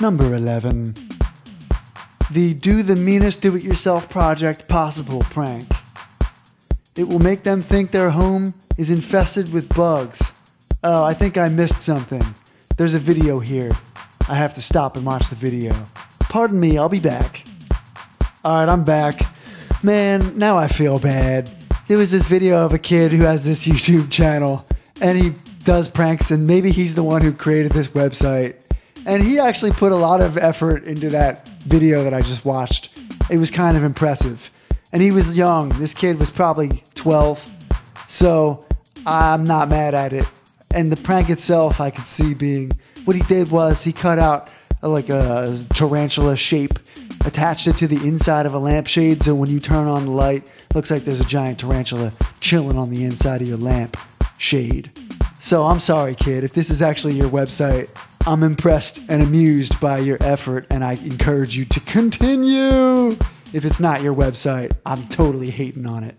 Number 11. The Do the Meanest Do It Yourself Project Possible prank. It will make them think their home is infested with bugs. Oh, I think I missed something. There's a video here. I have to stop and watch the video. Pardon me, I'll be back. Alright, I'm back. Man, now I feel bad. There was this video of a kid who has this YouTube channel and he does pranks, and maybe he's the one who created this website. And he actually put a lot of effort into that video that I just watched. It was kind of impressive. And he was young. This kid was probably 12. So I'm not mad at it. And the prank itself, I could see being what he did was he cut out uh, like a tarantula shape, attached it to the inside of a lampshade. So when you turn on the light, looks like there's a giant tarantula chilling on the inside of your lamp shade. So I'm sorry, kid, if this is actually your website. I'm impressed and amused by your effort, and I encourage you to continue. If it's not your website, I'm totally hating on it.